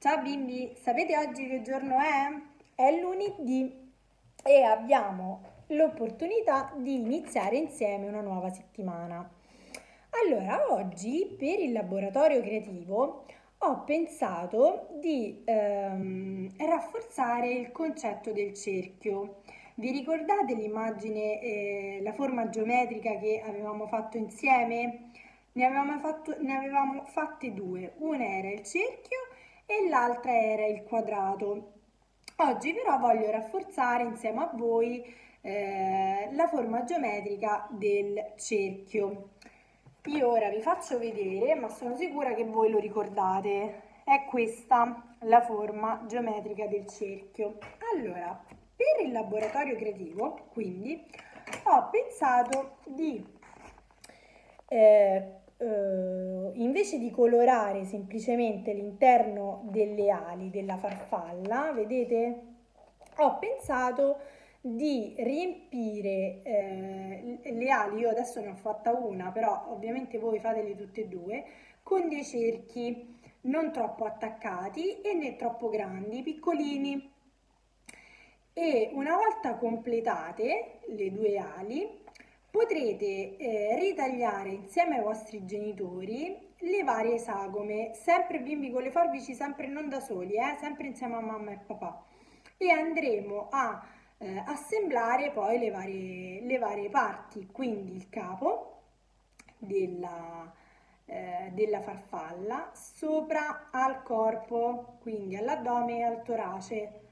Ciao bimbi, sapete oggi che giorno è? È lunedì e abbiamo l'opportunità di iniziare insieme una nuova settimana. Allora, oggi per il laboratorio creativo ho pensato di ehm, rafforzare il concetto del cerchio. Vi ricordate l'immagine, eh, la forma geometrica che avevamo fatto insieme? Ne avevamo, fatto, ne avevamo fatte due, una era il cerchio e l'altra era il quadrato. Oggi però voglio rafforzare insieme a voi eh, la forma geometrica del cerchio. Io ora vi faccio vedere, ma sono sicura che voi lo ricordate. È questa la forma geometrica del cerchio. Allora, per il laboratorio creativo, quindi, ho pensato di eh, eh, invece di colorare semplicemente l'interno delle ali della farfalla, vedete? Ho pensato di riempire eh, le ali, io adesso ne ho fatta una, però ovviamente voi fatele tutte e due, con dei cerchi non troppo attaccati e né troppo grandi, piccolini. E una volta completate le due ali, potrete eh, ritagliare insieme ai vostri genitori le varie sagome, sempre bimbi con le forbici, sempre non da soli, eh, sempre insieme a mamma e papà. E andremo a eh, assemblare poi le varie, le varie parti, quindi il capo della, eh, della farfalla sopra al corpo, quindi all'addome e al torace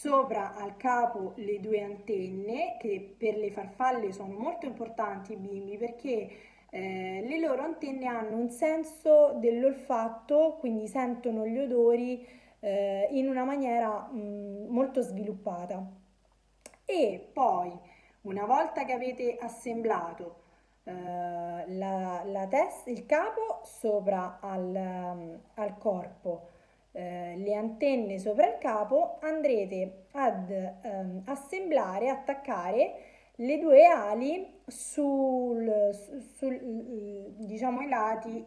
sopra al capo le due antenne che per le farfalle sono molto importanti bimbi perché eh, le loro antenne hanno un senso dell'olfatto quindi sentono gli odori eh, in una maniera mh, molto sviluppata. E poi una volta che avete assemblato eh, la, la testa, il capo sopra al, al corpo eh, le antenne sopra il capo andrete ad ehm, assemblare, attaccare le due ali sul, sul diciamo i lati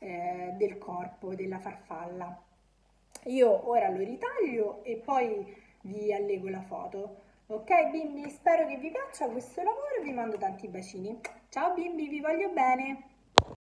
eh, del corpo della farfalla. Io ora lo ritaglio e poi vi allego la foto. Ok bimbi, spero che vi piaccia questo lavoro e vi mando tanti bacini. Ciao bimbi, vi voglio bene!